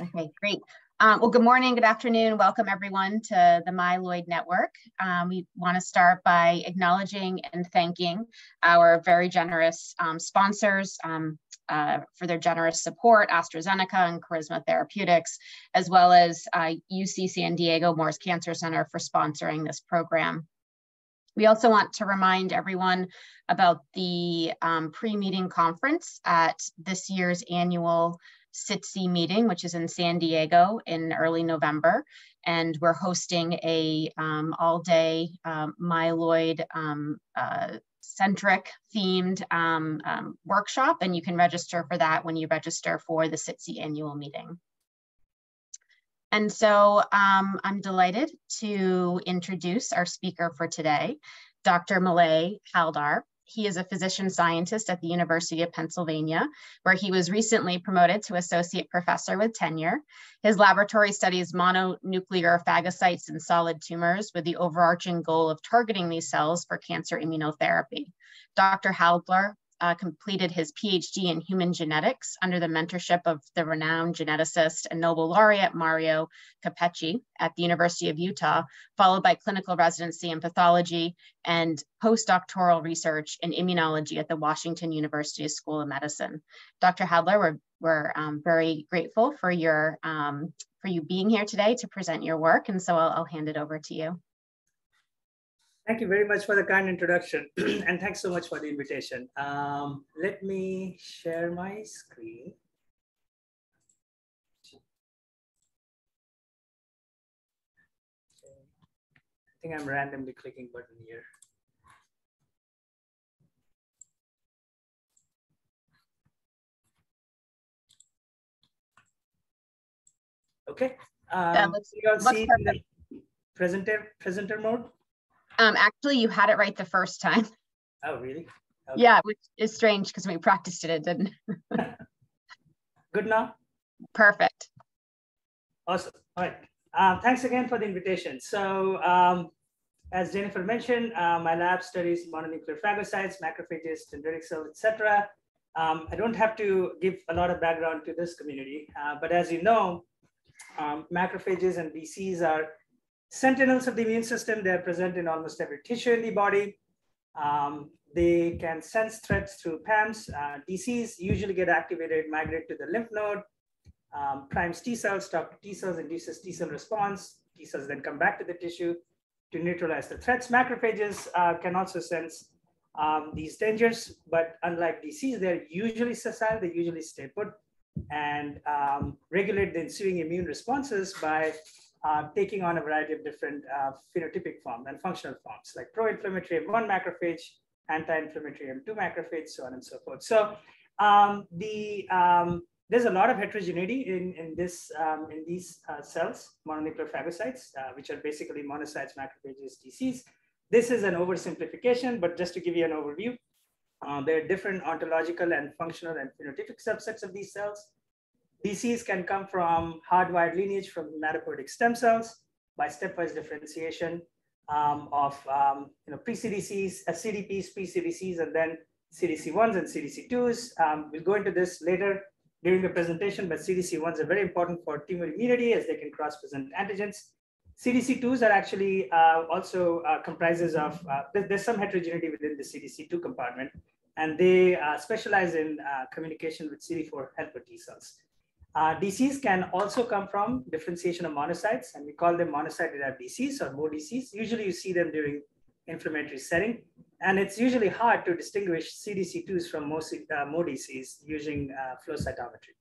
Okay, great. Um, well, good morning, good afternoon. Welcome everyone to the Myeloid Network. Um, we want to start by acknowledging and thanking our very generous um, sponsors um, uh, for their generous support, AstraZeneca and Charisma Therapeutics, as well as uh, UC San Diego Moores Cancer Center for sponsoring this program. We also want to remind everyone about the um, pre-meeting conference at this year's annual SITC meeting, which is in San Diego in early November. And we're hosting a um, all day um, myeloid um, uh, centric themed um, um, workshop. And you can register for that when you register for the SITC annual meeting. And so I'm delighted to introduce our speaker for today, Dr. Malay Haldar. He is a physician scientist at the University of Pennsylvania, where he was recently promoted to associate professor with tenure. His laboratory studies mononuclear phagocytes in solid tumors with the overarching goal of targeting these cells for cancer immunotherapy. Dr. Haldar uh, completed his PhD in human genetics under the mentorship of the renowned geneticist and Nobel laureate Mario Capecchi at the University of Utah, followed by clinical residency in pathology and postdoctoral research in immunology at the Washington University School of Medicine. Dr. Hadler, we're, we're um, very grateful for your um, for you being here today to present your work, and so I'll, I'll hand it over to you. Thank you very much for the kind introduction and thanks so much for the invitation. Um, let me share my screen. I think I'm randomly clicking button here. Okay. Um, that looks, you all see the presenter, presenter mode? Um, actually, you had it right the first time. Oh, really? Okay. Yeah, which is strange because we practiced it, it didn't. Good now? Perfect. Awesome. All right. Um, thanks again for the invitation. So, um, as Jennifer mentioned, uh, my lab studies mononuclear phagocytes, macrophages, dendritic cells, etc. Um, I don't have to give a lot of background to this community, uh, but as you know, um, macrophages and DCs are sentinels of the immune system. They're present in almost every tissue in the body. Um, they can sense threats through PAMs. Uh, DCs usually get activated, migrate to the lymph node, um, primes T cells, to T cells, induces T cell response. T cells then come back to the tissue to neutralize the threats. Macrophages uh, can also sense um, these dangers, but unlike DCs, they're usually sessile, they usually stay put and um, regulate the ensuing immune responses by uh, taking on a variety of different uh, phenotypic forms and functional forms like pro-inflammatory M1 macrophage, anti-inflammatory M2 macrophage, so on and so forth. So um, the um, there's a lot of heterogeneity in, in, this, um, in these uh, cells, mononuclear phagocytes, uh, which are basically monocytes, macrophages, DCs. This is an oversimplification, but just to give you an overview, uh, there are different ontological and functional and phenotypic subsets of these cells. DCs can come from hardwired lineage from hematopoietic stem cells by stepwise differentiation um, of um, you know, pre-CDCs, uh, CDPs, pre-CDCs, and then CDC1s and CDC2s. Um, we'll go into this later during the presentation, but CDC1s are very important for tumor immunity as they can cross-present antigens. CDC2s are actually uh, also uh, comprises of, uh, there's some heterogeneity within the CDC2 compartment, and they uh, specialize in uh, communication with CD4 helper T cells. Uh, DCs can also come from differentiation of monocytes, and we call them monocyte-derived DCs or MODCs. Usually you see them during inflammatory setting, and it's usually hard to distinguish CDC2s from MODCs uh, using uh, flow cytometry.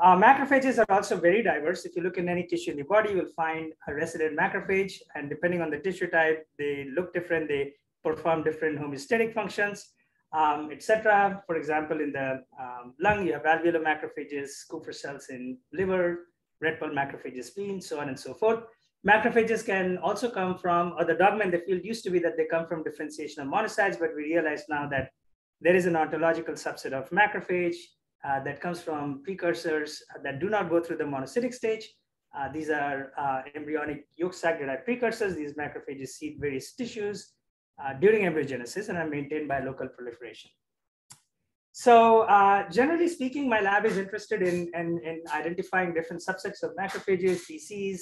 Uh, macrophages are also very diverse. If you look in any tissue in the body, you'll find a resident macrophage, and depending on the tissue type, they look different, they perform different homeostatic functions um, etc. For example, in the um, lung, you have alveolar macrophages, Kupffer cells in liver, red blood macrophages, spleen, so on and so forth. Macrophages can also come from, or the dogma in the field used to be that they come from differentiation of monocytes, but we realize now that there is an ontological subset of macrophage uh, that comes from precursors that do not go through the monocytic stage. Uh, these are uh, embryonic yolk sac derived precursors. These macrophages seed various tissues uh, during embryogenesis and are maintained by local proliferation. So uh, generally speaking, my lab is interested in, in, in, identifying different subsets of macrophages, DCs,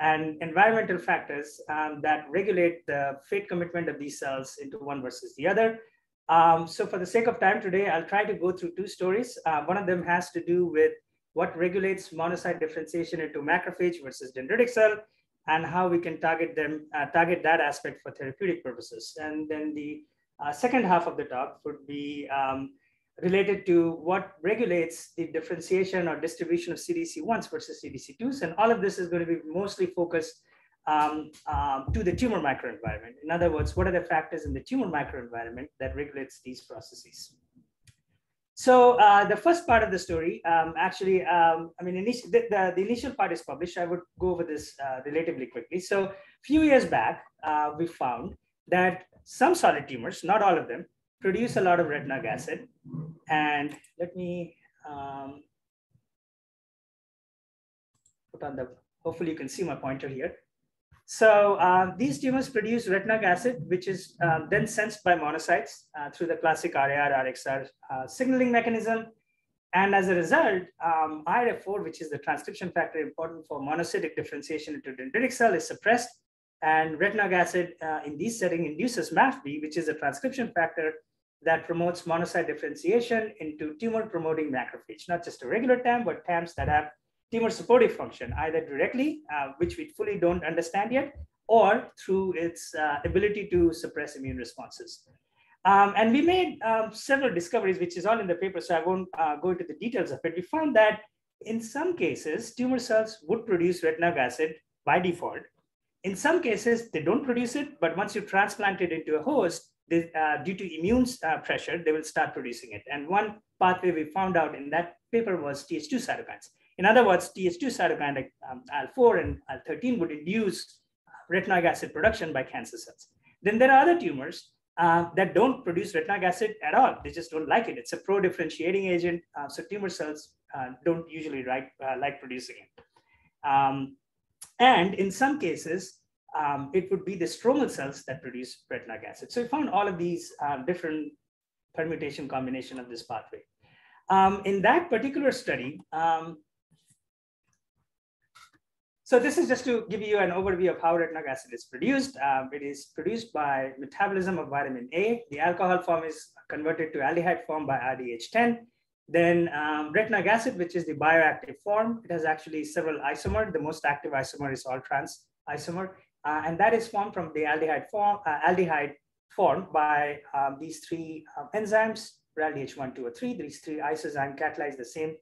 and environmental factors um, that regulate the fate commitment of these cells into one versus the other. Um, so for the sake of time today, I'll try to go through two stories. Uh, one of them has to do with what regulates monocyte differentiation into macrophage versus dendritic cell and how we can target them, uh, target that aspect for therapeutic purposes. And then the uh, second half of the talk would be um, related to what regulates the differentiation or distribution of CDC1s versus CDC2s. And all of this is going to be mostly focused um, um, to the tumor microenvironment. In other words, what are the factors in the tumor microenvironment that regulates these processes? So uh, the first part of the story, um, actually, um, I mean, the, the, the, initial part is published. I would go over this uh, relatively quickly. So a few years back, uh, we found that some solid tumors, not all of them, produce a lot of retinoic acid. And let me um, put on the, hopefully you can see my pointer here. So uh, these tumors produce retinoic acid, which is uh, then sensed by monocytes uh, through the classic RAR, RXR uh, signaling mechanism. And as a result, um, IRF4, which is the transcription factor important for monocytic differentiation into dendritic cell, is suppressed. And retinoic acid uh, in this setting induces MAFB, which is a transcription factor that promotes monocyte differentiation into tumor promoting macrophage, not just a regular TAM, but TAMs that have tumor supportive function, either directly, uh, which we fully don't understand yet, or through its uh, ability to suppress immune responses. Um, and we made um, several discoveries, which is all in the paper, so I won't uh, go into the details of it. We found that in some cases, tumor cells would produce retinoic acid by default. In some cases, they don't produce it, but once you transplant it into a host, they, uh, due to immune uh, pressure, they will start producing it. And one pathway we found out in that paper was Th2 cytokines. In other words, Th2 cytokine like um, IL-4 and IL-13 would induce retinoic acid production by cancer cells. Then there are other tumors uh, that don't produce retinoic acid at all. They just don't like it. It's a pro-differentiating agent. Uh, so tumor cells uh, don't usually like, uh, like producing it. Um, and in some cases, um, it would be the stromal cells that produce retinoic acid. So we found all of these uh, different permutation combination of this pathway. Um, in that particular study, um, so this is just to give you an overview of how retinoic acid is produced. Um, it is produced by metabolism of vitamin A. The alcohol form is converted to aldehyde form by RDH10. Then um, retinoic acid, which is the bioactive form, it has actually several isomers. The most active isomer is all trans isomer. Uh, and that is formed from the aldehyde form, uh, aldehyde formed by um, these three um, enzymes, RALDH1, 2, or 3. These three isozymes catalyze the same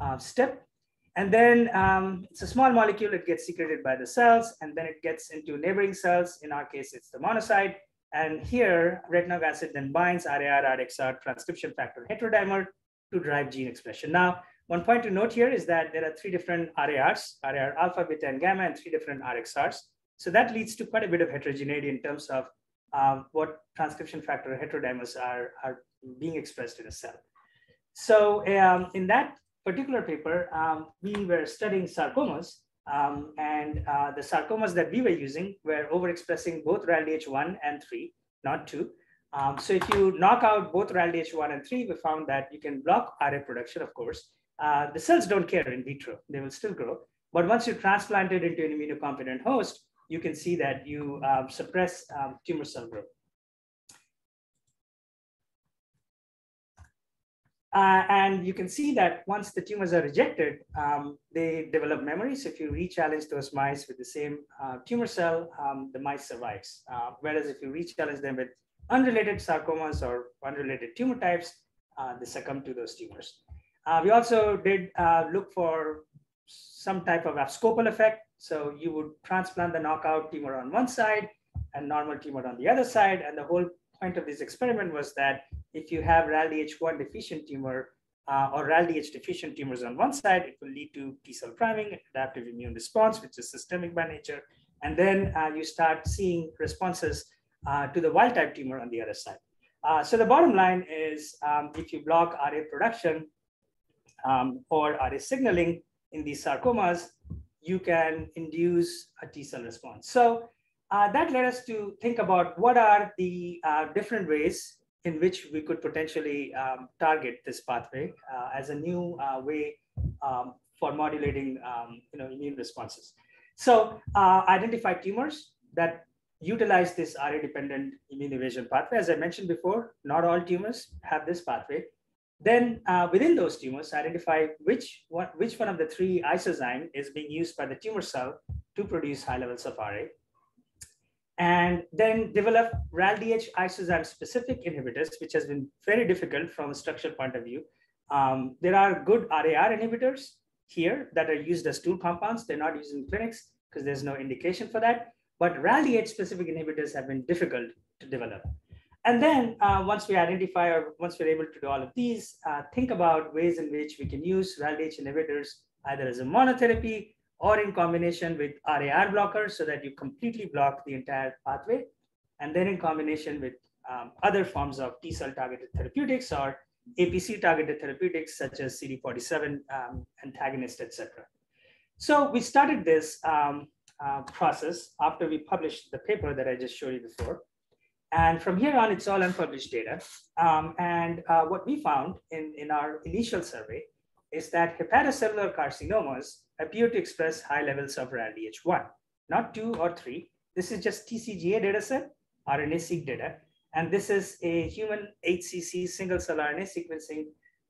uh, step. And then um, it's a small molecule, it gets secreted by the cells, and then it gets into neighboring cells. In our case, it's the monocyte. And here, retinoic acid then binds RAR, RXR transcription factor heterodimer to drive gene expression. Now, one point to note here is that there are three different RARs, RAR alpha, beta, and gamma, and three different RXRs. So that leads to quite a bit of heterogeneity in terms of um, what transcription factor heterodimers are, are being expressed in a cell. So um, in that particular paper, um, we were studying sarcomas, um, and uh, the sarcomas that we were using were overexpressing both RALDH1 and 3, not 2. Um, so if you knock out both RALDH1 and 3, we found that you can block RA production, of course. Uh, the cells don't care in vitro, they will still grow. But once you transplant it into an immunocompetent host, you can see that you uh, suppress um, tumor cell growth. Uh, and you can see that once the tumors are rejected, um, they develop memory. So if you re-challenge those mice with the same uh, tumor cell, um, the mice survives. Uh, whereas if you re-challenge them with unrelated sarcomas or unrelated tumor types, uh, they succumb to those tumors. Uh, we also did uh, look for some type of abscopal effect. So you would transplant the knockout tumor on one side and normal tumor on the other side. And the whole point of this experiment was that if you have RALDH1 deficient tumor uh, or RALDH deficient tumors on one side, it will lead to T cell priming, adaptive immune response, which is systemic by nature. And then uh, you start seeing responses uh, to the wild type tumor on the other side. Uh, so the bottom line is um, if you block RA production um, or RA signaling in these sarcomas, you can induce a T cell response. So uh, that led us to think about what are the uh, different ways in which we could potentially um, target this pathway uh, as a new uh, way um, for modulating um, you know, immune responses. So uh, identify tumors that utilize this RA-dependent immune evasion pathway. As I mentioned before, not all tumors have this pathway. Then uh, within those tumors, identify which one, which one of the three isozyme is being used by the tumor cell to produce high levels of RA. And then develop RALDH isozyme specific inhibitors, which has been very difficult from a structural point of view. Um, there are good RAR inhibitors here that are used as tool compounds. They're not used in clinics because there's no indication for that. But RALDH specific inhibitors have been difficult to develop. And then uh, once we identify or once we're able to do all of these, uh, think about ways in which we can use RALDH inhibitors either as a monotherapy or in combination with RAR blockers so that you completely block the entire pathway. And then in combination with um, other forms of T cell targeted therapeutics or APC targeted therapeutics such as CD47 um, antagonist, etc. So we started this um, uh, process after we published the paper that I just showed you before. And from here on, it's all unpublished data. Um, and uh, what we found in, in our initial survey is that hepatocellular carcinomas appear to express high levels of RALDH1, not two or three. This is just TCGA dataset, RNA-seq data. And this is a human HCC single cell RNA sequencing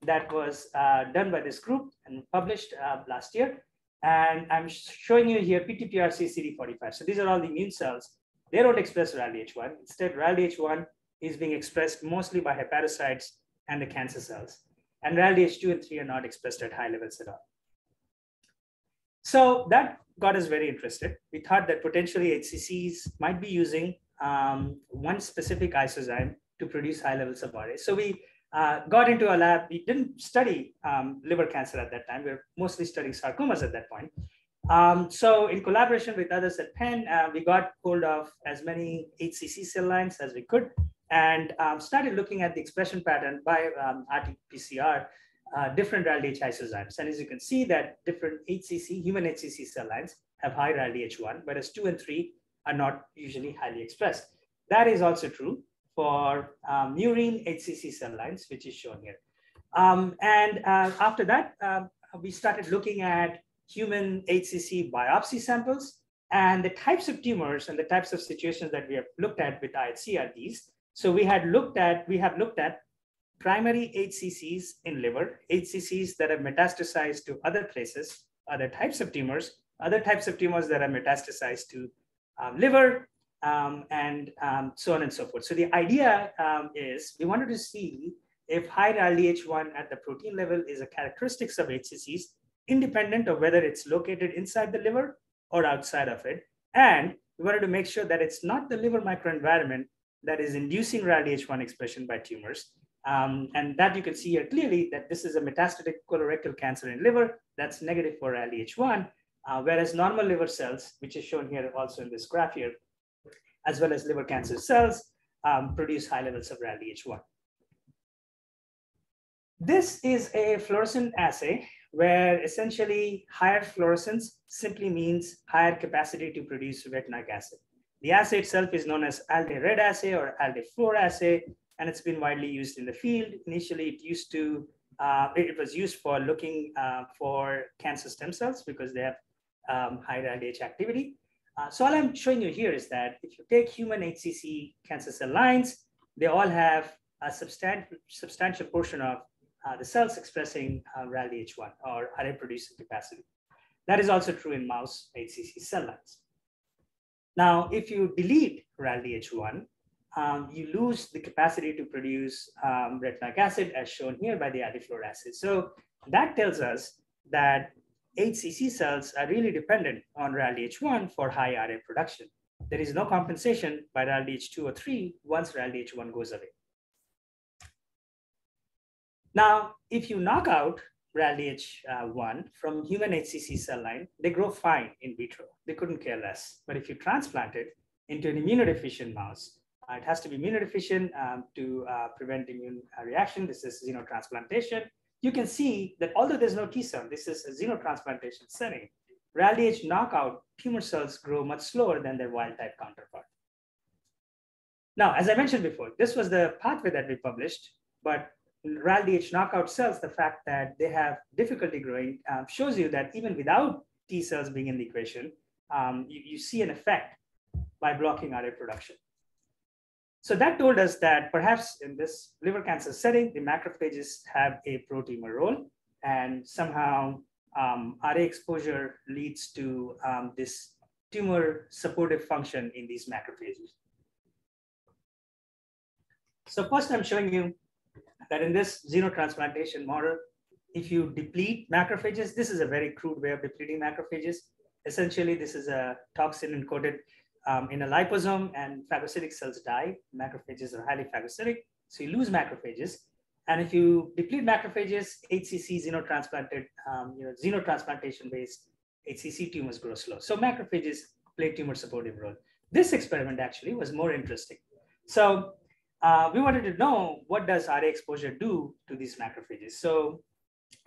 that was uh, done by this group and published uh, last year. And I'm showing you here PTPRC CD45. So these are all the immune cells. They don't express RALDH1. Instead, RALDH1 is being expressed mostly by hepatocytes and the cancer cells. And RALDH2 and 3 are not expressed at high levels at all. So that got us very interested. We thought that potentially HCCs might be using um, one specific isozyme to produce high levels of RA. So we uh, got into a lab. We didn't study um, liver cancer at that time. We were mostly studying sarcomas at that point. Um, so in collaboration with others at Penn, uh, we got hold of as many HCC cell lines as we could and um, started looking at the expression pattern by um, RT-PCR, uh, different RALDH isozymes. And as you can see that different HCC, human HCC cell lines have high RALDH1, whereas two and three are not usually highly expressed. That is also true for um, murine HCC cell lines, which is shown here. Um, and uh, after that, uh, we started looking at human HCC biopsy samples. And the types of tumors and the types of situations that we have looked at with IHC are these. So we had looked at, we have looked at primary HCCs in liver, HCCs that have metastasized to other places, other types of tumors, other types of tumors that are metastasized to um, liver, um, and um, so on and so forth. So the idea um, is we wanted to see if high RALDH1 at the protein level is a characteristics of HCCs, independent of whether it's located inside the liver or outside of it. And we wanted to make sure that it's not the liver microenvironment that is inducing RALDH1 expression by tumors. Um, and that you can see here clearly that this is a metastatic colorectal cancer in liver that's negative for RALDH1. Uh, whereas normal liver cells, which is shown here also in this graph here, as well as liver cancer cells, um, produce high levels of RALDH1. This is a fluorescent assay where essentially higher fluorescence simply means higher capacity to produce retinoic acid. The assay itself is known as ALDE-RED assay or ALDE-fluor assay, and it's been widely used in the field. Initially, it used to uh, it, was used for looking uh, for cancer stem cells because they have um, high RALDH activity. Uh, so all I'm showing you here is that if you take human HCC cancer cell lines, they all have a substan substantial portion of uh, the cells expressing uh, RALDH1 or RA producing capacity. That is also true in mouse HCC cell lines. Now, if you delete RALDH1, um, you lose the capacity to produce um, retinoic acid as shown here by the ALDE-fluor acid. So that tells us that HCC cells are really dependent on RALDH1 for high RA production. There is no compensation by RALDH2 or 3 once RALDH1 goes away. Now, if you knock out RALDH1 from human HCC cell line, they grow fine in vitro. They couldn't care less. But if you transplant it into an immunodeficient mouse, uh, it has to be immunodeficient um, to uh, prevent immune reaction. This is xenotransplantation you can see that although there's no T cell, this is a xenotransplantation setting, RALDH knockout tumor cells grow much slower than their wild type counterpart. Now, as I mentioned before, this was the pathway that we published, but RALDH knockout cells, the fact that they have difficulty growing um, shows you that even without T cells being in the equation, um, you, you see an effect by blocking RA production. So that told us that perhaps in this liver cancer setting, the macrophages have a pro-tumor role and somehow um, RA exposure leads to um, this tumor supportive function in these macrophages. So first I'm showing you that in this xenotransplantation model, if you deplete macrophages, this is a very crude way of depleting macrophages. Essentially, this is a toxin encoded um, in a liposome and phagocytic cells die. Macrophages are highly phagocytic. So you lose macrophages. And if you deplete macrophages, HCC xenotransplanted, um, you know, xenotransplantation based HCC tumors grow slow. So macrophages play tumor supportive role. This experiment actually was more interesting. So uh, we wanted to know what does RA exposure do to these macrophages. So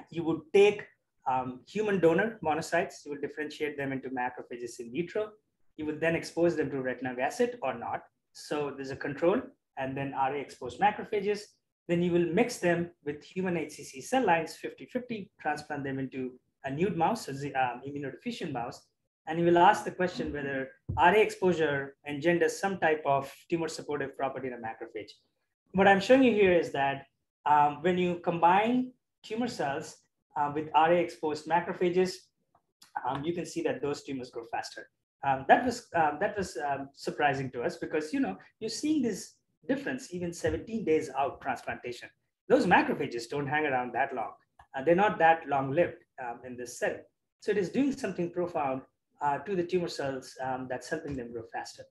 you would take um, human donor monocytes, you will differentiate them into macrophages in vitro. You would then expose them to retinoic acid or not. So there's a control and then RA exposed macrophages. Then you will mix them with human HCC cell lines 50-50, transplant them into a nude mouse, a um, immunodeficient mouse, and you will ask the question whether RA exposure engenders some type of tumor supportive property in a macrophage. What I'm showing you here is that um, when you combine tumor cells uh, with RA exposed macrophages, um, you can see that those tumors grow faster. Um, that was um, that was um, surprising to us because you know you're seeing this difference even 17 days out transplantation. Those macrophages don't hang around that long. Uh, they're not that long lived um, in this setting. So it is doing something profound uh, to the tumor cells um, that's helping them grow faster.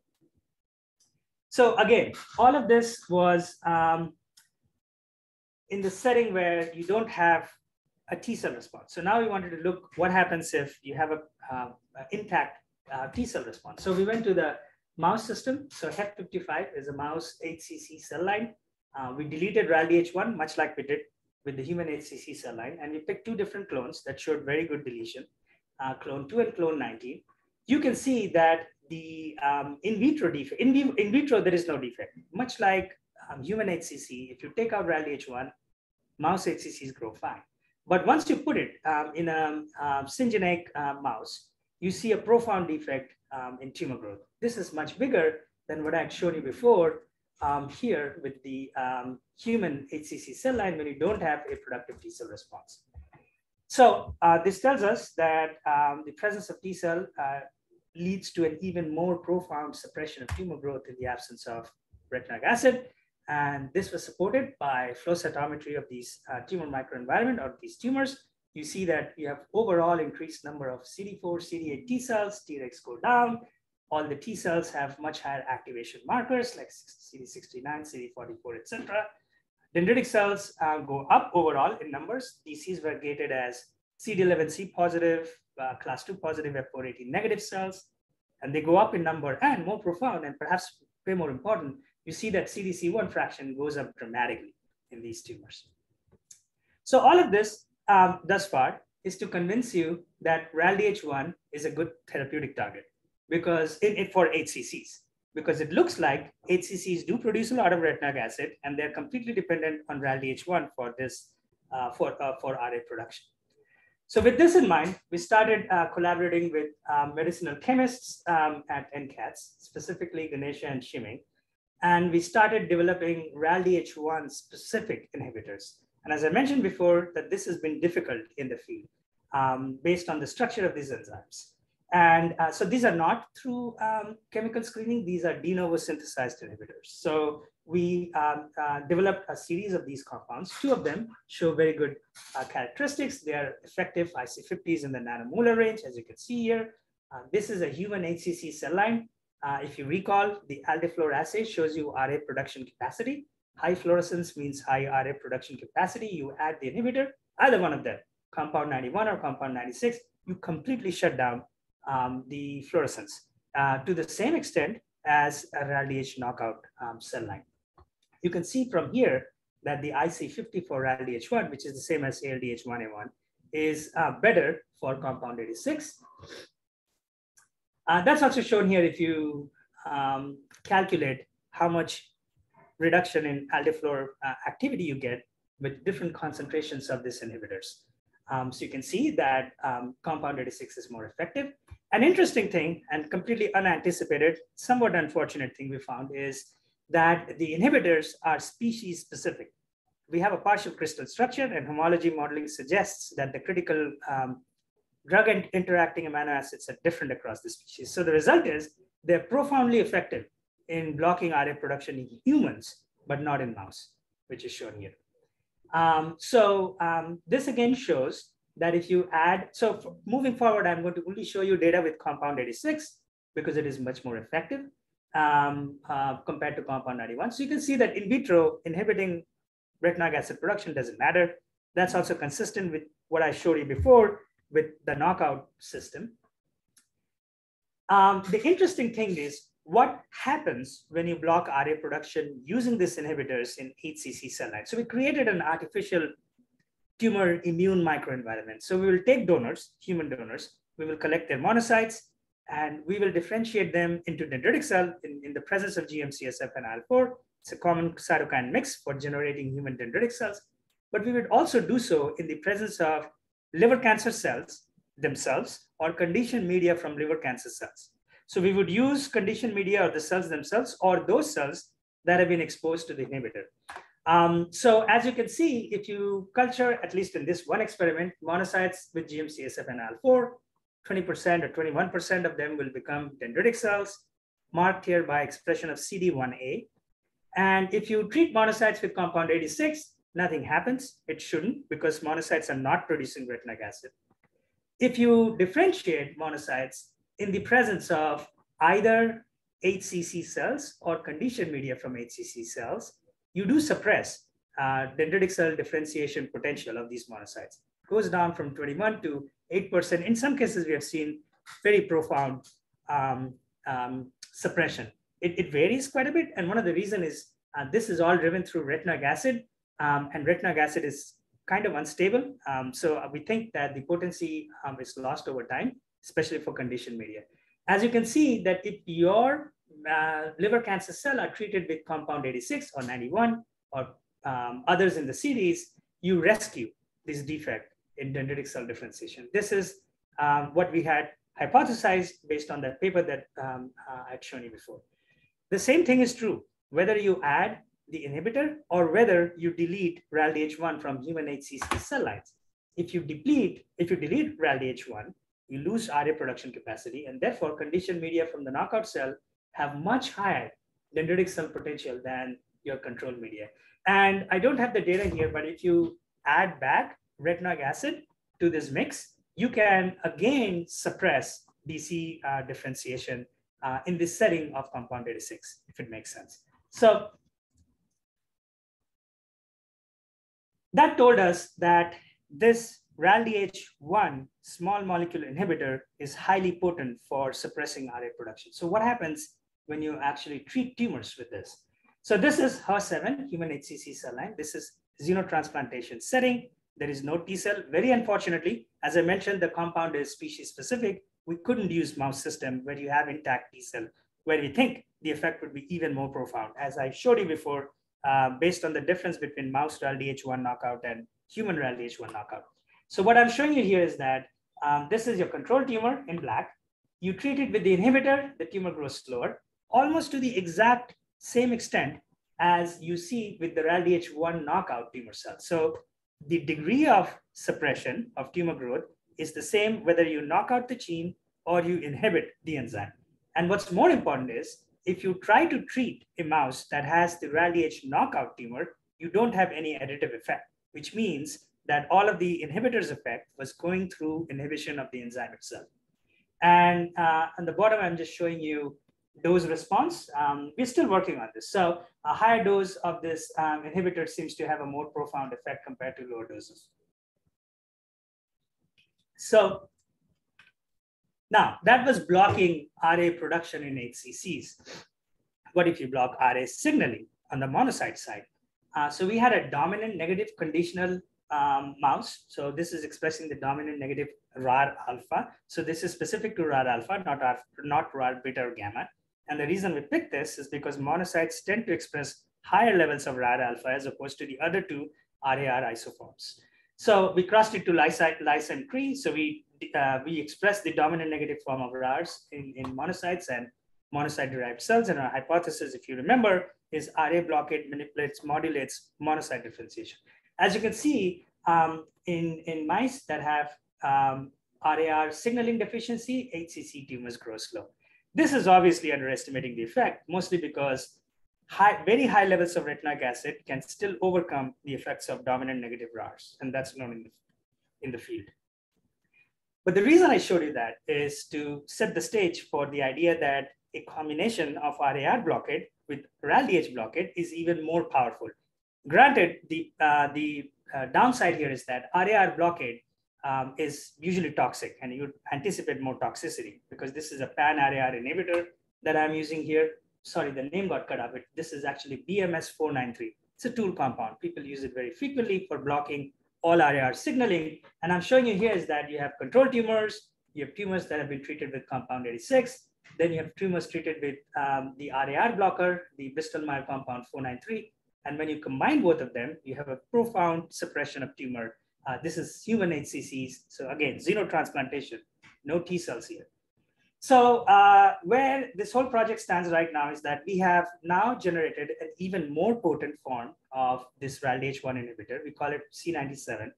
So again, all of this was um, in the setting where you don't have a T cell response. So now we wanted to look what happens if you have a uh, intact uh, T cell response. So we went to the mouse system. So HEP55 is a mouse HCC cell line. Uh, we deleted RALDH1, much like we did with the human HCC cell line, and we picked two different clones that showed very good deletion uh, clone 2 and clone 19, you can see that the um, in vitro defect, in, in, vitro, there is no defect. Much like um, human HCC, if you take out RALDH1, mouse HCCs grow fine. But once you put it um, in a um, syngeneic uh, mouse, you see a profound defect um, in tumor growth. This is much bigger than what I had shown you before um, here with the um, human HCC cell line when you don't have a productive T cell response. So uh, this tells us that um, the presence of T cell uh, leads to an even more profound suppression of tumor growth in the absence of retinoic acid. And this was supported by flow cytometry of these uh, tumor microenvironment or these tumors. You see that you have overall increased number of CD4, CD8 T cells, Tregs go down. All the T cells have much higher activation markers like CD69, CD44, etc. Dendritic cells uh, go up overall in numbers. DCs were gated as CD11C positive, uh, class 2 positive, F418 negative cells, and they go up in number. And more profound, and perhaps way more important, you see that CDC1 fraction goes up dramatically in these tumors. So all of this um, thus far is to convince you that RALDH1 is a good therapeutic target because in, in for HCCs because it looks like HCCs do produce a lot of retinoic acid and they're completely dependent on RALDH1 for this, uh, for, uh, for RA production. So with this in mind, we started uh, collaborating with um, medicinal chemists um, at NCATS, specifically Ganesha and Shiming, and we started developing RALDH1 specific inhibitors. And as I mentioned before, that this has been difficult in the field um, based on the structure of these enzymes. And uh, so these are not through um, chemical screening, these are de novo synthesized inhibitors. So we um, uh, developed a series of these compounds. Two of them show very good uh, characteristics. They are effective IC50s in the nanomolar range, as you can see here. Uh, this is a human HCC cell line. Uh, if you recall, the Aldeflor assay shows you RA production capacity. High fluorescence means high RA production capacity. You add the inhibitor, either one of them, compound 91 or compound 96, you completely shut down um, the fluorescence uh, to the same extent as a RALDH knockout um, cell line. You can see from here that the IC50 for RALDH1, which is the same as ALDH1A1, is uh, better for compound 86. Uh, that's also shown here if you um, calculate how much reduction in aldefluor uh, activity you get with different concentrations of these inhibitors. Um, so you can see that um, compound 86 is more effective. An interesting thing and completely unanticipated, somewhat unfortunate thing we found is that the inhibitors are species specific. We have a partial crystal structure and homology modeling suggests that the critical um, drug and interacting amino acids are different across the species. So the result is they're profoundly effective in blocking RA production in humans, but not in mouse, which is shown here. Um, so um, this again shows that if you add, so moving forward, I'm going to only show you data with compound 86 because it is much more effective um, uh, compared to compound 91. So you can see that in vitro inhibiting retinoic acid production doesn't matter. That's also consistent with what I showed you before with the knockout system. Um, the interesting thing is what happens when you block RA production using these inhibitors in HCC cell lines. So we created an artificial tumor immune microenvironment. So we will take donors, human donors, we will collect their monocytes, and we will differentiate them into dendritic cell in, in the presence of GM-CSF and IL-4. It's a common cytokine mix for generating human dendritic cells. But we would also do so in the presence of liver cancer cells themselves or conditioned media from liver cancer cells. So we would use conditioned media or the cells themselves or those cells that have been exposed to the inhibitor. Um, so as you can see, if you culture, at least in this one experiment, monocytes with GM-CSF and IL-4, 20% or 21% of them will become dendritic cells, marked here by expression of CD1A. And if you treat monocytes with compound 86, nothing happens. It shouldn't because monocytes are not producing retinoic acid. If you differentiate monocytes in the presence of either HCC cells or conditioned media from HCC cells, you do suppress uh, dendritic cell differentiation potential of these monocytes. It goes down from 21 to 8%. In some cases, we have seen very profound um, um, suppression. It, it, varies quite a bit. And one of the reasons is uh, this is all driven through retinoic acid. Um, and retinoic acid is kind of unstable. Um, so uh, we think that the potency um, is lost over time, especially for conditioned media. As you can see that if your uh, liver cancer cell are treated with compound 86 or 91 or um, others in the series, you rescue this defect in dendritic cell differentiation. This is um, what we had hypothesized based on that paper that um, uh, I'd shown you before. The same thing is true, whether you add the inhibitor or whether you delete RALDH1 from human HCC cell lines. If you deplete, if you delete RALDH1, you lose RA production capacity and therefore conditioned media from the knockout cell have much higher dendritic cell potential than your control media. And I don't have the data here, but if you add back retinoic acid to this mix, you can again suppress DC uh, differentiation uh, in this setting of compound 86, if it makes sense. So that told us that this RALDH1 small molecule inhibitor is highly potent for suppressing RA production. So what happens when you actually treat tumors with this? So this is HER7, human HCC cell line. This is xenotransplantation setting. There is no T cell. Very unfortunately, as I mentioned, the compound is species specific. We couldn't use mouse system where you have intact T cell, where we think the effect would be even more profound. As I showed you before, uh, based on the difference between mouse RALDH1 knockout and human RALDH1 knockout. So what I'm showing you here is that um, this is your control tumor in black. You treat it with the inhibitor, the tumor grows slower, almost to the exact same extent as you see with the RALDH1 knockout tumor cells. So the degree of suppression of tumor growth is the same whether you knock out the gene or you inhibit the enzyme. And what's more important is if you try to treat a mouse that has the RALDH knockout tumor, you don't have any additive effect, which means that all of the inhibitors effect was going through inhibition of the enzyme itself. And uh, on the bottom, I'm just showing you dose response. Um, we're still working on this. So a higher dose of this um, inhibitor seems to have a more profound effect compared to lower doses. So now that was blocking RA production in HCCs. What if you block RA signaling on the monocyte side? Uh, so we had a dominant negative conditional um, mouse. So this is expressing the dominant negative RAR alpha. So this is specific to RAR alpha, not, not RAR beta or gamma. And the reason we picked this is because monocytes tend to express higher levels of RAR alpha as opposed to the other two RAR isoforms. So we crossed it to lysine tree. So we, uh, we expressed the dominant negative form of RARs in, in monocytes and monocyte-derived cells. And our hypothesis, if you remember, is RA blockade manipulates, modulates monocyte differentiation. As you can see, um, in, in mice that have um, RAR signaling deficiency, HCC tumors grow slow. This is obviously underestimating the effect, mostly because high, very high levels of retinoic acid can still overcome the effects of dominant negative RARs, and that's known in the, in the field. But the reason I showed you that is to set the stage for the idea that a combination of RAR blockade with RALDH blockade is even more powerful. Granted, the, uh, the uh, downside here is that RAR blockade um, is usually toxic and you anticipate more toxicity because this is a pan-RAR inhibitor that I'm using here. Sorry, the name got cut off. But this is actually BMS493. It's a tool compound. People use it very frequently for blocking all RAR signaling. And I'm showing you here is that you have control tumors, you have tumors that have been treated with compound 86, then you have tumors treated with um, the RAR blocker, the Bristol Myers compound 493. And when you combine both of them, you have a profound suppression of tumor uh, this is human HCCs. So again, xenotransplantation, no T cells here. So uh, where this whole project stands right now is that we have now generated an even more potent form of this RALDH1 inhibitor. We call it C97.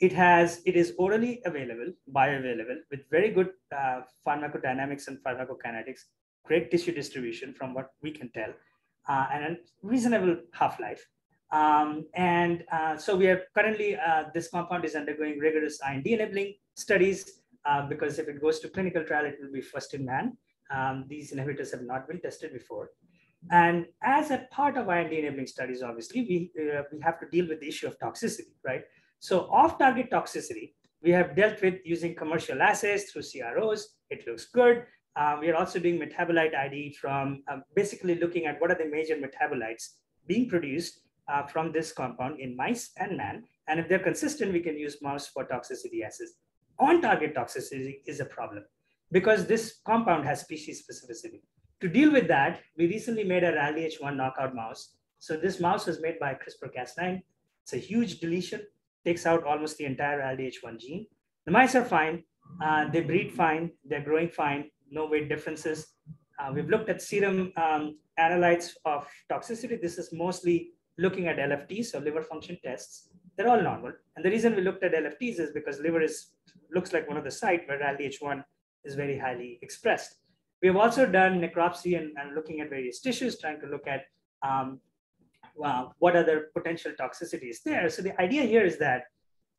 It has, it is orally available, bioavailable, with very good uh, pharmacodynamics and pharmacokinetics, great tissue distribution from what we can tell, uh, and a reasonable half-life. Um, and uh, so we are currently, uh, this compound is undergoing rigorous IND enabling studies uh, because if it goes to clinical trial, it will be first in man. Um, these inhibitors have not been tested before. And as a part of IND enabling studies, obviously, we, uh, we have to deal with the issue of toxicity, right? So off-target toxicity, we have dealt with using commercial assays through CROs. It looks good. Uh, we are also doing metabolite ID from uh, basically looking at what are the major metabolites being produced uh, from this compound in mice and man. And if they're consistent, we can use mouse for toxicity assays. On-target toxicity is a problem because this compound has species specificity. To deal with that, we recently made a RALDH1 knockout mouse. So this mouse was made by CRISPR-Cas9. It's a huge deletion, takes out almost the entire RALDH1 gene. The mice are fine. Uh, they breed fine. They're growing fine. No weight differences. Uh, we've looked at serum um, analytes of toxicity. This is mostly looking at LFTs, so liver function tests, they're all normal. And the reason we looked at LFTs is because liver is looks like one of the site where RALDH1 is very highly expressed. We have also done necropsy and, and looking at various tissues, trying to look at um, well, what other potential toxicities there. So the idea here is that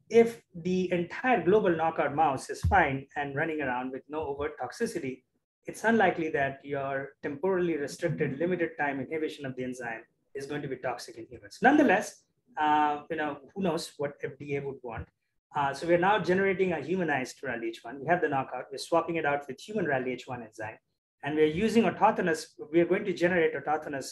if the entire global knockout mouse is fine and running around with no overt toxicity, it's unlikely that your temporally restricted limited time inhibition of the enzyme is going to be toxic in humans. Nonetheless, uh, you know, who knows what FDA would want. Uh, so we're now generating a humanized RALDH1. We have the knockout. We're swapping it out with human RALDH1 enzyme. And we're using autologous, we're going to generate autologous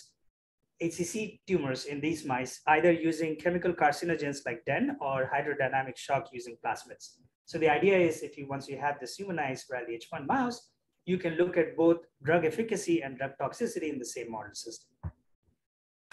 HCC tumors in these mice, either using chemical carcinogens like DEN or hydrodynamic shock using plasmids. So the idea is if you, once you have this humanized RALDH1 mouse, you can look at both drug efficacy and drug toxicity in the same model system.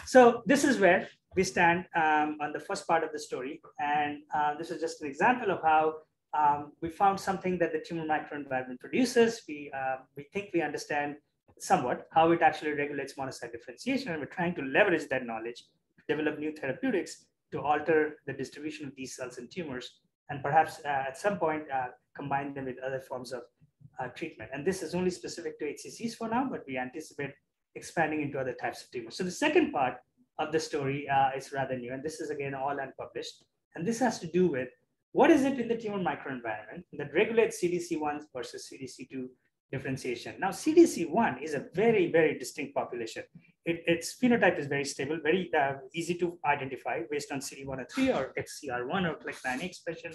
So this is where we stand um, on the first part of the story. And uh, this is just an example of how um, we found something that the tumor microenvironment produces. We, uh, we think we understand somewhat how it actually regulates monocyte differentiation. And we're trying to leverage that knowledge develop new therapeutics to alter the distribution of these cells in tumors and perhaps uh, at some point uh, combine them with other forms of uh, treatment. And this is only specific to HCCs for now, but we anticipate expanding into other types of tumors. So the second part of the story uh, is rather new, and this is again all unpublished. And this has to do with what is it in the tumor microenvironment that regulates CDC1 versus CDC2 differentiation. Now, CDC1 is a very, very distinct population. It, its phenotype is very stable, very uh, easy to identify based on CD103 or XCR1 or CLEC9 expression.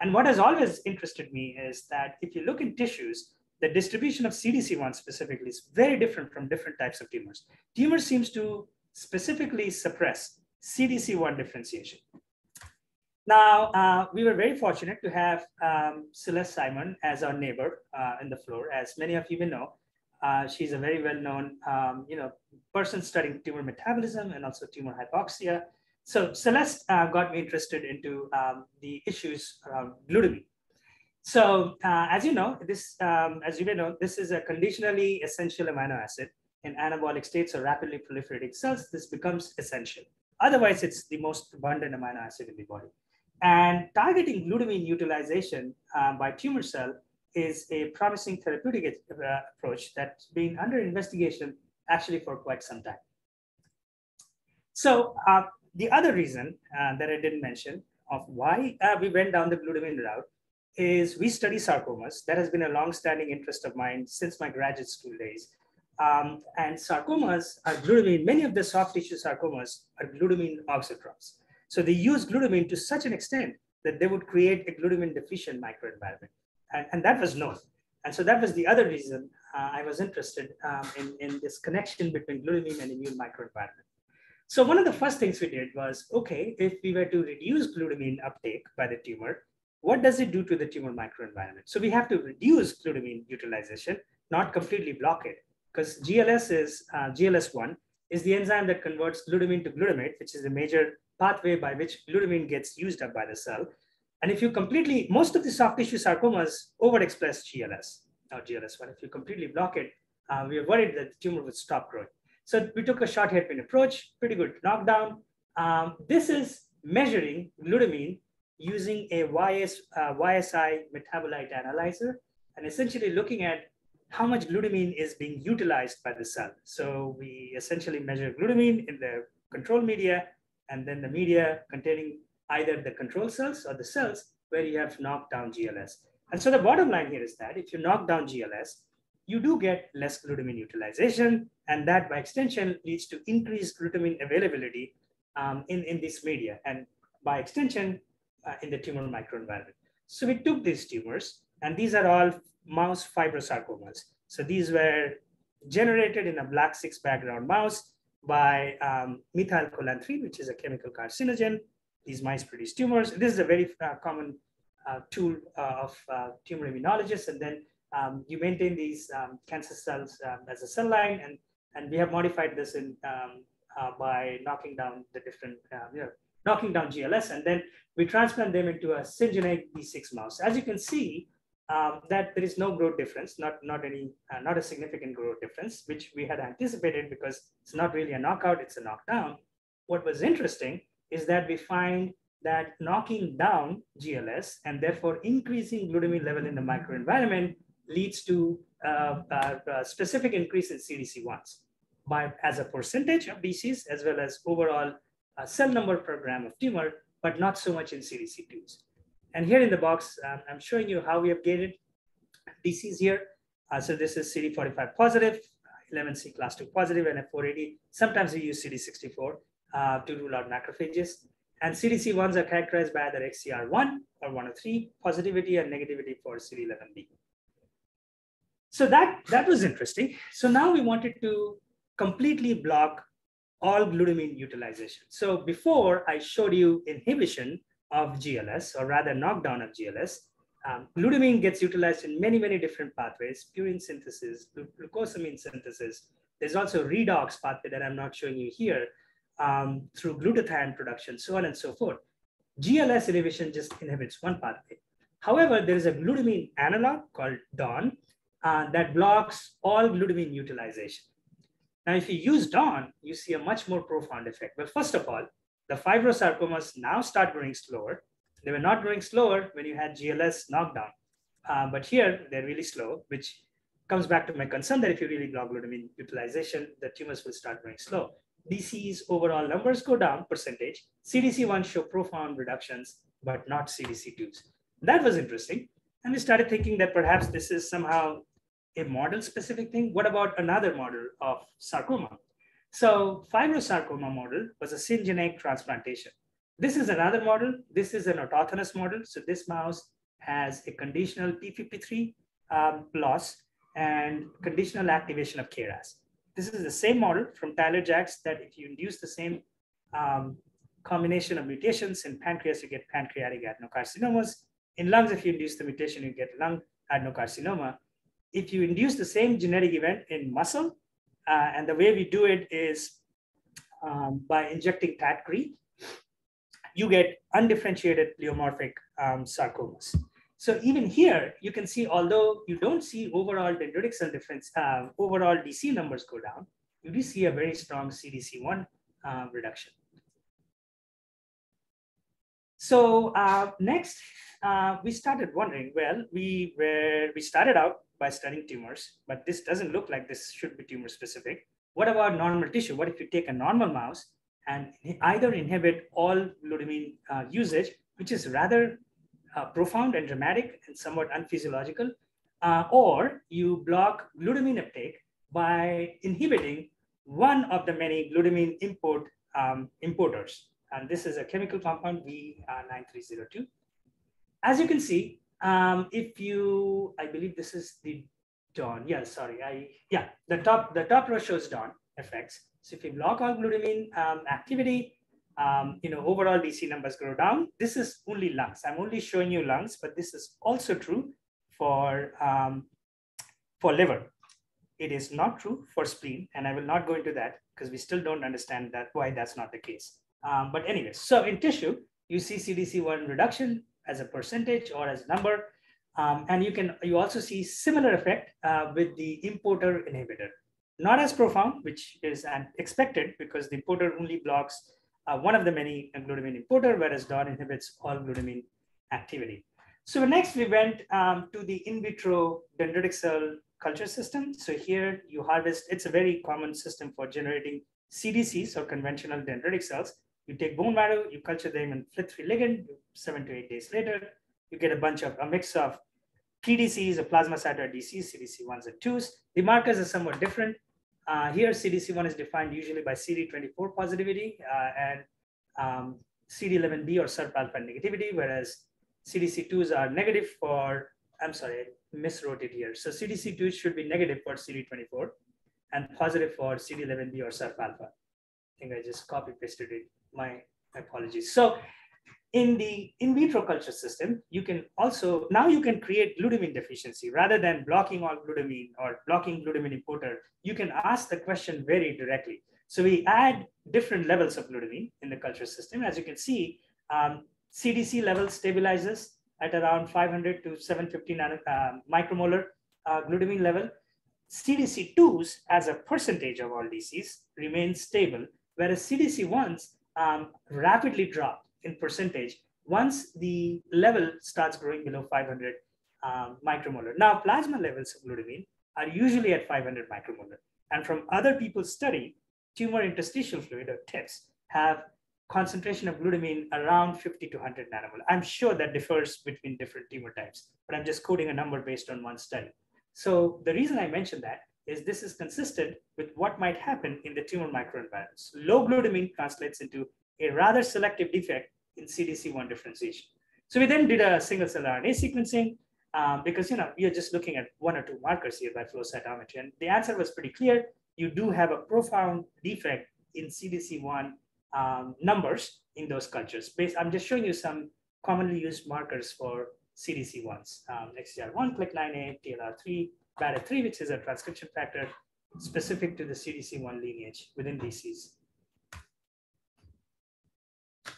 And what has always interested me is that if you look in tissues, the distribution of CDC1 specifically is very different from different types of tumors. Tumor seems to specifically suppress CDC1 differentiation. Now, uh, we were very fortunate to have um, Celeste Simon as our neighbor uh, in the floor. As many of you may know, Uh, she's a very well-known, um, you know, person studying tumor metabolism and also tumor hypoxia. So Celeste uh, got me interested into um, the issues around glutamine. So uh, as you know, this, um, as you may know, this is a conditionally essential amino acid in anabolic states or rapidly proliferating cells. This becomes essential. Otherwise, it's the most abundant amino acid in the body. And targeting glutamine utilization um, by tumor cell is a promising therapeutic uh, approach that's been under investigation actually for quite some time. So uh, the other reason uh, that I didn't mention of why uh, we went down the glutamine route is we study sarcomas. That has been a long-standing interest of mine since my graduate school days. Um, and sarcomas are glutamine, many of the soft tissue sarcomas are glutamine auxotrophs. So they use glutamine to such an extent that they would create a glutamine deficient microenvironment. And, and that was known. And so that was the other reason uh, I was interested um, in, in this connection between glutamine and immune microenvironment. So one of the first things we did was, okay, if we were to reduce glutamine uptake by the tumor, what does it do to the tumor microenvironment? So we have to reduce glutamine utilization, not completely block it, because GLS is uh, GLS1 is the enzyme that converts glutamine to glutamate, which is a major pathway by which glutamine gets used up by the cell. And if you completely, most of the soft tissue sarcomas overexpress GLS or GLS1. If you completely block it, uh, we are worried that the tumor would stop growing. So we took a short hairpin approach, pretty good knockdown. Um, this is measuring glutamine using a YS, uh, YSI metabolite analyzer and essentially looking at how much glutamine is being utilized by the cell. So we essentially measure glutamine in the control media and then the media containing either the control cells or the cells where you have knocked down GLS. And so the bottom line here is that if you knock down GLS, you do get less glutamine utilization, and that by extension leads to increased glutamine availability um, in, in this media, and by extension, uh, in the tumor microenvironment. So we took these tumors, and these are all mouse fibrosarcomas. So these were generated in a black six background mouse by um, methylcholine-3, which is a chemical carcinogen. These mice produce tumors. This is a very uh, common uh, tool uh, of uh, tumor immunologists. And then um, you maintain these um, cancer cells um, as a cell line. And, and we have modified this in, um, uh, by knocking down the different, you know, knocking down GLS. And then we transplant them into a syngeneic B6 mouse. As you can see, um, that there is no growth difference, not, not any, uh, not a significant growth difference, which we had anticipated because it's not really a knockout, it's a knockdown. What was interesting is that we find that knocking down GLS and therefore increasing glutamine level in the microenvironment leads to uh, uh, a specific increase in CDC1s by as a percentage of DCs as well as overall uh, cell number per gram of tumor, but not so much in CDC2s. And here in the box, um, I'm showing you how we have gated DCs here. Uh, so this is CD45 positive, 11C class 2 positive, and F480. Sometimes we use CD64 uh, to rule out macrophages. And CDC1s are characterized by either XCR1 or 103, positivity and negativity for CD11B. So that, that was interesting. So now we wanted to completely block all glutamine utilization. So before I showed you inhibition, of GLS, or rather knockdown of GLS, um, glutamine gets utilized in many, many different pathways, purine synthesis, glucosamine synthesis. There's also redox pathway that I'm not showing you here um, through glutathione production, so on and so forth. GLS inhibition just inhibits one pathway. However, there is a glutamine analog called DON uh, that blocks all glutamine utilization. Now, if you use DON, you see a much more profound effect. Well, first of all, the fibrosarcomas now start growing slower. They were not growing slower when you had GLS knockdown, uh, but here they're really slow, which comes back to my concern that if you really block glutamine utilization, the tumors will start growing slow. DC's overall numbers go down percentage. CDC1 show profound reductions, but not CDC2s. That was interesting. And we started thinking that perhaps this is somehow a model specific thing. What about another model of sarcoma? So fibrosarcoma model was a syngeneic transplantation. This is another model. This is an autochthonous model. So this mouse has a conditional P53 um, loss and conditional activation of KRAS. This is the same model from Tyler Jacks that if you induce the same um, combination of mutations in pancreas, you get pancreatic adenocarcinomas. In lungs, if you induce the mutation, you get lung adenocarcinoma. if you induce the same genetic event in muscle, uh, and the way we do it is um, by injecting TATCRE, you get undifferentiated pleomorphic um, sarcomas. So even here, you can see, although you don't see overall dendritic cell difference, uh, overall DC numbers go down, you do see a very strong CDC1 uh, reduction. So uh, next, uh, we started wondering, well, we were, we started out by studying tumors, but this doesn't look like this should be tumor specific. What about normal tissue? What if you take a normal mouse and either inhibit all glutamine uh, usage, which is rather uh, profound and dramatic and somewhat unphysiological, uh, or you block glutamine uptake by inhibiting one of the many glutamine import um, importers. And this is a chemical compound V9302. As you can see, um, if you, I believe this is the dawn. Yeah, sorry. I yeah, the top the top row shows dawn effects. So if you block all glutamine um, activity, um, you know, overall DC numbers go down. This is only lungs. I'm only showing you lungs, but this is also true for um, for liver. It is not true for spleen, and I will not go into that because we still don't understand that why that's not the case. Um, but anyways, so in tissue, you see CDC1 reduction as a percentage or as a number. Um, and you can you also see similar effect uh, with the importer inhibitor. Not as profound, which is expected because the importer only blocks uh, one of the many glutamine importer, whereas DON inhibits all glutamine activity. So next we went um, to the in vitro dendritic cell culture system. So here you harvest, it's a very common system for generating CDCs or conventional dendritic cells. You take bone marrow, you culture them in FLT3 ligand, seven to eight days later, you get a bunch of a mix of PDCs or plasmacytoid DCs, CDC1s and 2s. The markers are somewhat different. Uh, here, CDC1 is defined usually by CD24 positivity uh, and um, CD11B or SERP alpha negativity, whereas CDC2s are negative for, I'm sorry, I miswrote it here. So CDC2 should be negative for CD24 and positive for CD11B or SERP alpha. I think I just copy pasted it. My apologies. So in the in vitro culture system, you can also, now you can create glutamine deficiency rather than blocking all glutamine or blocking glutamine importer. You can ask the question very directly. So we add different levels of glutamine in the culture system. As you can see, um, CDC level stabilizes at around 500 to 750 nano, uh, micromolar uh, glutamine level. CDC2s as a percentage of all DCs remain stable, whereas CDC1s um, rapidly drop in percentage once the level starts growing below 500 um, micromolar. Now, plasma levels of glutamine are usually at 500 micromolar. And from other people's study, tumor interstitial fluid or TIPS have concentration of glutamine around 50 to 100 nanomolar. I'm sure that differs between different tumor types, but I'm just quoting a number based on one study. So the reason I mentioned that is this is consistent with what might happen in the tumor microenvironments. Low glutamine translates into a rather selective defect in CDC1 differentiation. So we then did a single cell RNA sequencing um, because you know we are just looking at one or two markers here by flow cytometry, and the answer was pretty clear. You do have a profound defect in CDC1 um, numbers in those cultures. Based, I'm just showing you some commonly used markers for CDC1s, um, XCR1, CLIC9A, TLR3, BATF3, which is a transcription factor specific to the CDC1 lineage within DCs.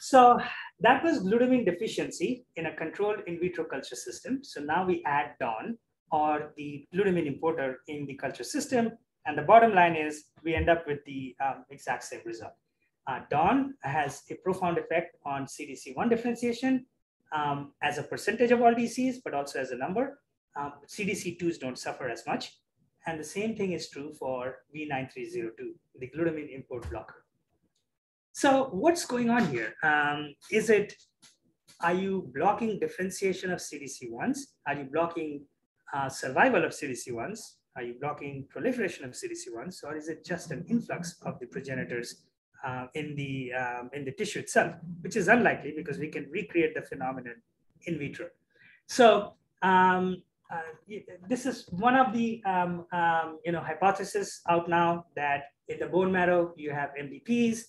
So that was glutamine deficiency in a controlled in vitro culture system. So now we add DON or the glutamine importer in the culture system. And the bottom line is we end up with the um, exact same result. Uh, DON has a profound effect on CDC1 differentiation um, as a percentage of all DCs, but also as a number. Um, CDC2s don't suffer as much. And the same thing is true for V9302, the glutamine import blocker. So what's going on here? Um, is it, are you blocking differentiation of CDC1s? Are you blocking uh, survival of CDC1s? Are you blocking proliferation of CDC1s? Or is it just an influx of the progenitors uh, in, the, um, in the tissue itself, which is unlikely because we can recreate the phenomenon in vitro. So um, this is one of the um, um, you know hypotheses out now that in the bone marrow you have MDPs,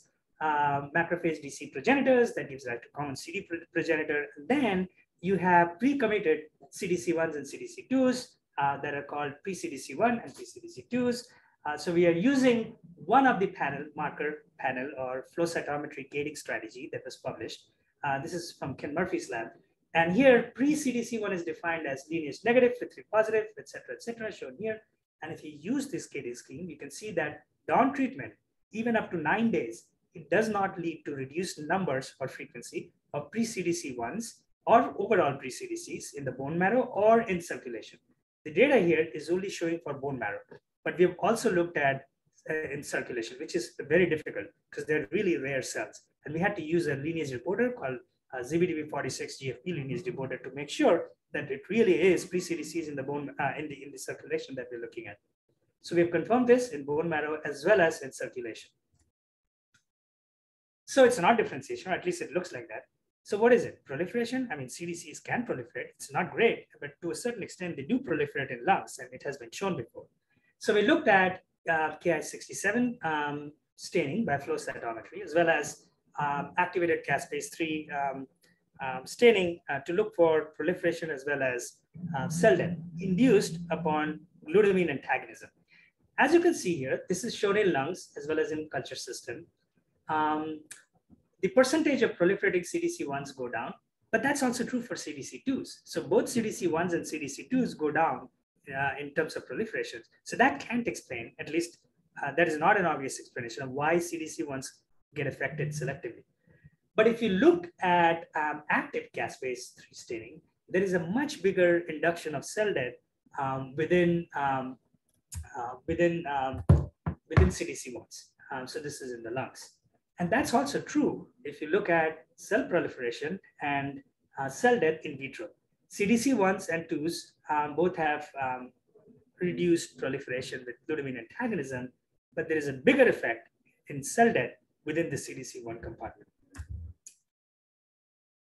uh, macrophage DC progenitors that gives rise to common CD progenitor. And then you have pre-committed CDC1s and CDC2s uh, that are called pre-CDC1 and pre-CDC2s. Uh, so we are using one of the panel marker panel or flow cytometry gating strategy that was published. Uh, this is from Ken Murphy's lab. And here pre-CDC1 is defined as lineage negative, FLT3 positive, et cetera, et cetera, shown here. And if you use this gating scheme, you can see that down treatment, even up to nine days, it does not lead to reduced numbers or frequency of pre-CDC1s or overall pre-CDCs in the bone marrow or in circulation. The data here is only showing for bone marrow, but we've also looked at uh, in circulation, which is very difficult because they're really rare cells. And we had to use a lineage reporter called uh, ZBDB46 GFP lineage reporter to make sure that it really is pre-CDCs in the bone uh, in the in the circulation that we're looking at. So we've confirmed this in bone marrow as well as in circulation. So it's not differentiation, or at least it looks like that. So what is it? Proliferation? I mean, CDCs can proliferate. It's not great, but to a certain extent, they do proliferate in lungs, and it has been shown before. So we looked at uh, Ki67 um, staining by flow cytometry, as well as um, activated caspase 3 um, um, staining uh, to look for proliferation as well as uh, cell death induced upon glutamine antagonism. As you can see here, this is shown in lungs as well as in culture system. Um, the percentage of proliferating CDC1s go down, but that's also true for CDC2s. So both CDC1s and CDC2s go down uh, in terms of proliferation. So that can't explain, at least uh, that is not an obvious explanation of why CDC1s get affected selectively. But if you look at um, active caspase 3 staining, there is a much bigger induction of cell death um, within, um, uh, within, um, within CDC1s. Um, so this is in the lungs. And that's also true if you look at cell proliferation and uh, cell death in vitro. CDC1s and 2s um, both have reduced proliferation with glutamine antagonism, but there is a bigger effect in cell death within the CDC1 compartment.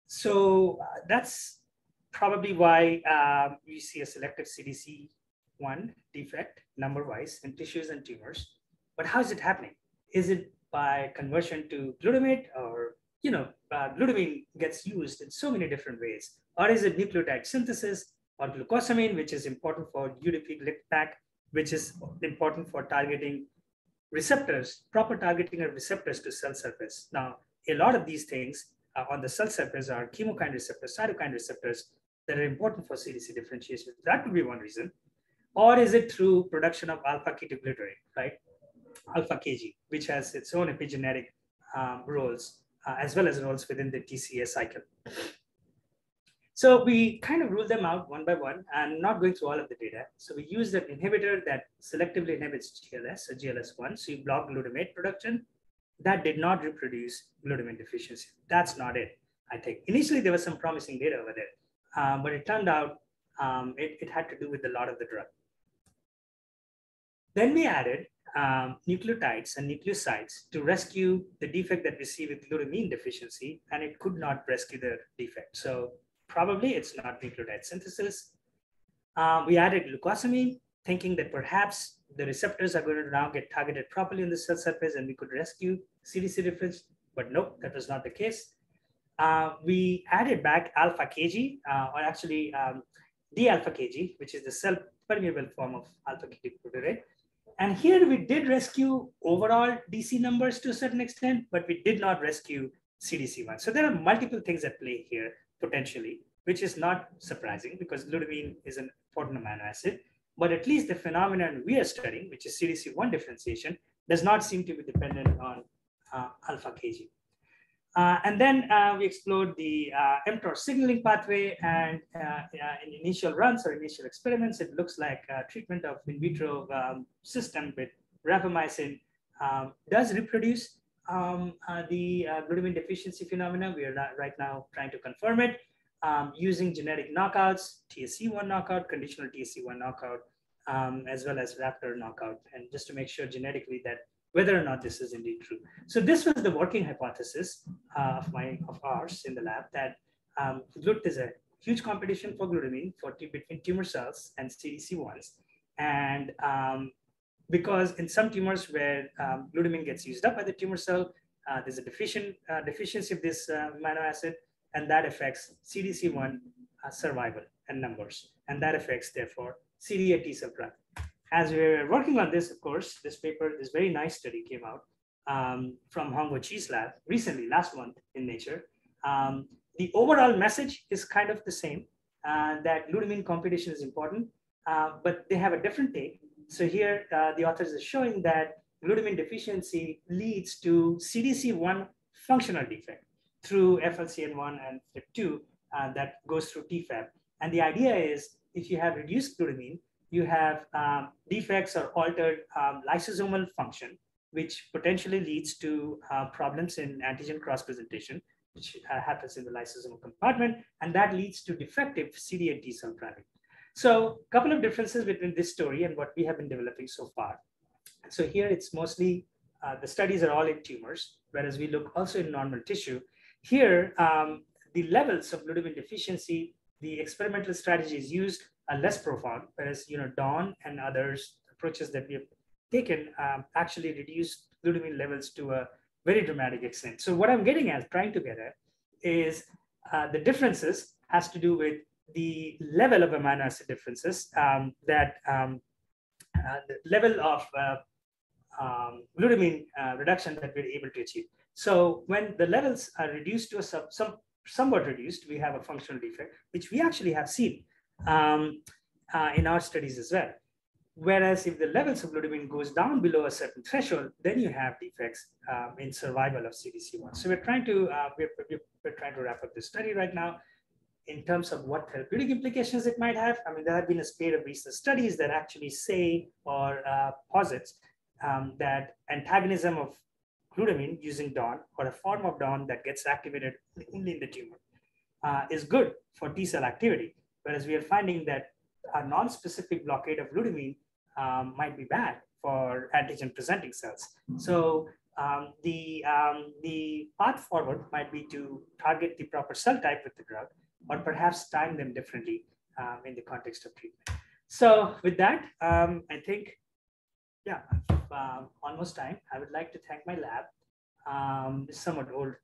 So uh, that's probably why uh, you see a selective CDC1 defect number-wise in tissues and tumors. But how is it happening? Is it by conversion to glutamate or, you know, uh, glutamine gets used in so many different ways. Or is it nucleotide synthesis or glucosamine, which is important for UDP GLICPAC, which is important for targeting receptors, proper targeting of receptors to cell surface. Now, a lot of these things uh, on the cell surface are chemokine receptors, cytokine receptors that are important for CDC differentiation. That could be one reason. Or is it through production of alpha ketoglutarate, right? alpha KG, which has its own epigenetic um, roles, uh, as well as roles within the TCA cycle. So we kind of rule them out one by one and not going through all of the data. So we use an inhibitor that selectively inhibits GLS, so GLS1, so you block glutamate production. That did not reproduce glutamine deficiency. That's not it, I think. Initially, there was some promising data over there, um, but it turned out um, it, it had to do with a lot of the drug. Then we added um, nucleotides and nucleosides to rescue the defect that we see with glutamine deficiency, and it could not rescue the defect. So probably it's not nucleotide synthesis. Uh, we added glucosamine, thinking that perhaps the receptors are going to now get targeted properly on the cell surface and we could rescue CDC difference, but nope, that was not the case. Uh, we added back alpha KG, uh, or actually um, D-alpha KG, which is the cell permeable form of alpha ketoglutarate. And here we did rescue overall DC numbers to a certain extent, but we did not rescue CDC1. So there are multiple things at play here potentially, which is not surprising because glutamine is an important amino acid. But at least the phenomenon we are studying, which is CDC1 differentiation, does not seem to be dependent on uh, alpha KG. Uh, and then uh, we explored the uh, mTOR signaling pathway and uh, uh, in initial runs or initial experiments, it looks like uh, treatment of in vitro um, system with rapamycin um, does reproduce um, the glutamine deficiency phenomena. We are not right now trying to confirm it um, using genetic knockouts, TSC1 knockout, conditional TSC1 knockout, um, as well as Raptor knockout, and just to make sure genetically that whether or not this is indeed true. So this was the working hypothesis uh, of my of ours in the lab that um, GLUT is a huge competition for glutamine for between tumor cells and CDC1s. And um, because in some tumors where um, glutamine gets used up by the tumor cell, uh, there's a deficient, uh, deficiency of this uh, amino acid, and that affects CDC1 uh, survival and numbers. And that affects, therefore, CD8 T cell priming. As we were working on this, of course, this paper, this very nice study came out um, from Hongwo Chi's lab recently, last month in Nature. Um, the overall message is kind of the same, uh, that glutamine competition is important, uh, but they have a different take. So here, uh, the authors are showing that glutamine deficiency leads to CDC1 functional defect through FLCN1 and FLIP2 uh, that goes through TFAB. And the idea is if you have reduced glutamine, you have um, defects or altered um, lysosomal function, which potentially leads to uh, problems in antigen cross presentation, which uh, happens in the lysosomal compartment, and that leads to defective CD8 T cell priming. So a couple of differences between this story and what we have been developing so far. So here it's mostly, uh, the studies are all in tumors, whereas we look also in normal tissue. Here, um, the levels of glutamine deficiency, the experimental strategies used are less profound, whereas you know Dawn and others approaches that we have taken um, actually reduce glutamine levels to a very dramatic extent. So what I'm getting at, trying to get at, is uh, the differences has to do with the level of amino acid differences um, that um, uh, the level of uh, um, glutamine uh, reduction that we're able to achieve. So when the levels are reduced to a sub, some somewhat reduced, we have a functional defect, which we actually have seen um, uh, in our studies as well. Whereas if the levels of glutamine goes down below a certain threshold, then you have defects um, in survival of CDC1. So we're trying to uh, we're, we're, trying to wrap up this study right now in terms of what therapeutic implications it might have. I mean, there have been a spate of recent studies that actually say or uh, posits um, that antagonism of glutamine using DON or a form of DON that gets activated only in the tumor uh, is good for T cell activity. Whereas we are finding that a non-specific blockade of glutamine um, might be bad for antigen presenting cells. So um, the, um, the path forward might be to target the proper cell type with the drug, or perhaps time them differently um, in the context of treatment. So with that, um, I think, yeah, uh, almost time. I would like to thank my lab. Um, this somewhat old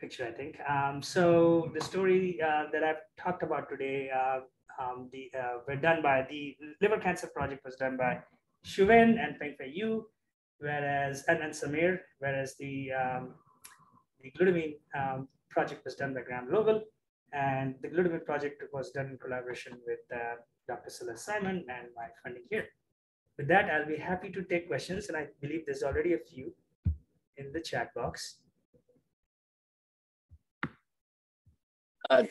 picture, I think. Um, so the story uh, that I've talked about today, uh, um, the uh, were done by the liver cancer project was done by Shuwen and Pengfei Yu, whereas and, and Samir, whereas the um, the glutamine um, project was done by Graham Lovell, and the glutamine project was done in collaboration with uh, Dr. Celeste Simon and my funding here. With that, I'll be happy to take questions, and I believe there's already a few in the chat box. Uh,